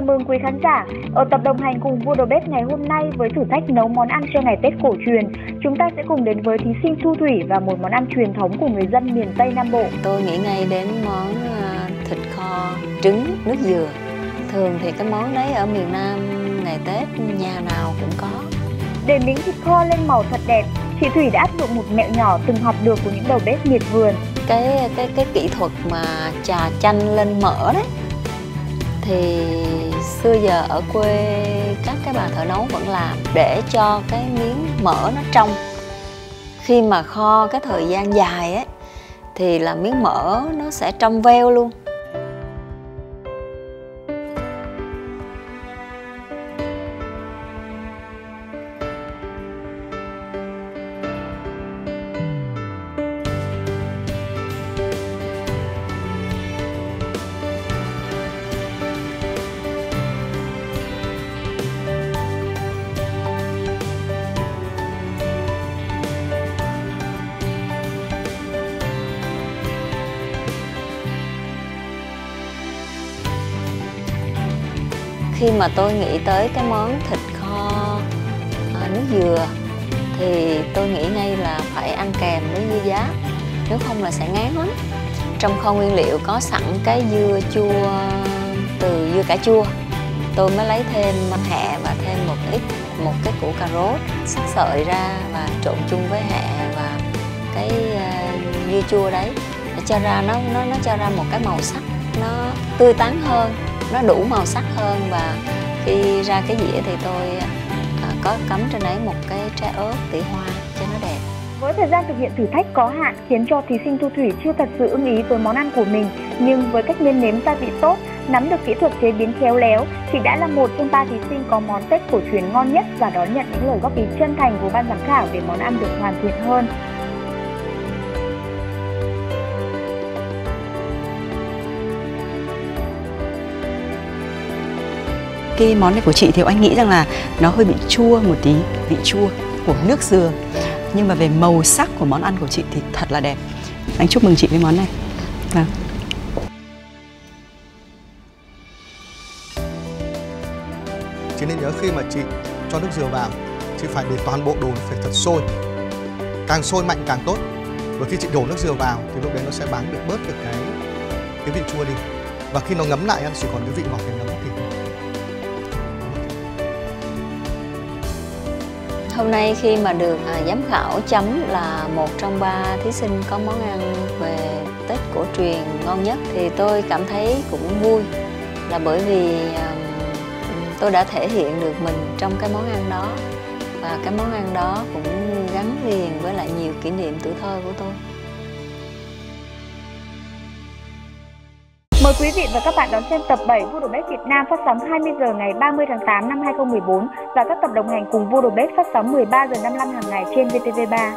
chào mừng quý khán giả. Ở tập đồng hành cùng vua đầu bếp ngày hôm nay với thử thách nấu món ăn cho ngày Tết cổ truyền, chúng ta sẽ cùng đến với thí sinh Thu Thủy và một món ăn truyền thống của người dân miền Tây Nam Bộ. Tôi nghĩ ngay đến món à, thịt kho trứng nước dừa. Thường thì cái món đấy ở miền Nam ngày Tết nhà nào cũng có. Để miếng thịt kho lên màu thật đẹp, chị Thủy đã áp dụng một mẹo nhỏ từng học được của những đầu bếp miệt vườn. Cái cái cái kỹ thuật mà trà chanh lên mỡ đấy thì xưa giờ ở quê các cái bà thợ nấu vẫn làm để cho cái miếng mỡ nó trong. Khi mà kho cái thời gian dài ấy, thì là miếng mỡ nó sẽ trong veo luôn. Khi mà tôi nghĩ tới cái món thịt kho à, nước dừa thì tôi nghĩ ngay là phải ăn kèm với dưa giá nếu không là sẽ ngán lắm. Trong kho nguyên liệu có sẵn cái dưa chua từ dưa cải chua. Tôi mới lấy thêm hẹ và thêm một ít một cái củ cà rốt sắc sợi ra và trộn chung với hẹ và cái ờ, dưa chua đấy. Để cho ra nó nó nó cho ra một cái màu sắc nó tươi tắn hơn nó đủ màu sắc hơn và khi ra cái dĩa thì tôi à, có cắm trên ấy một cái trái ớt tỉ hoa cho nó đẹp với thời gian thực hiện thử thách có hạn khiến cho thí sinh Thu Thủy chưa thật sự ưng ý với món ăn của mình, nhưng với cách nêm nếm gia vị tốt, nắm được kỹ thuật chế biến khéo léo, chị đã là một trong ba thí sinh có món Tết cổ truyền ngon nhất và đón nhận những lời góp ý chân thành của ban giám khảo để món ăn được hoàn thiện hơn. Cái món này của chị thì anh nghĩ rằng là nó hơi bị chua một tí, vị chua của nước dừa. Nhưng mà về màu sắc của món ăn của chị thì thật là đẹp. Anh chúc mừng chị với món này. Vâng. Chị nên nhớ khi mà chị cho nước dừa vào, chị phải để toàn bộ đồ phải thật sôi. Càng sôi mạnh càng tốt. Và khi chị đổ nước dừa vào thì lúc đấy nó sẽ bán được bớt được cái cái vị chua đi. Và khi nó ngấm lại thì chỉ còn cái vị ngọt cái ngấm. Hôm nay khi mà được à, giám khảo chấm là một trong ba thí sinh có món ăn về tết cổ truyền ngon nhất thì tôi cảm thấy cũng vui. Là bởi vì à, tôi đã thể hiện được mình trong cái món ăn đó. Và cái món ăn đó cũng gắn liền với lại nhiều kỷ niệm tuổi thơ của tôi. Mời quý vị và các bạn đón xem tập 7 Vua Đầu Bếp Việt Nam phát sóng 20 giờ ngày 30 tháng 8 năm 2014 và các tập đồng hành cùng Vua Đầu Bếp phát sóng 13 giờ 55 hàng ngày trên VTV3.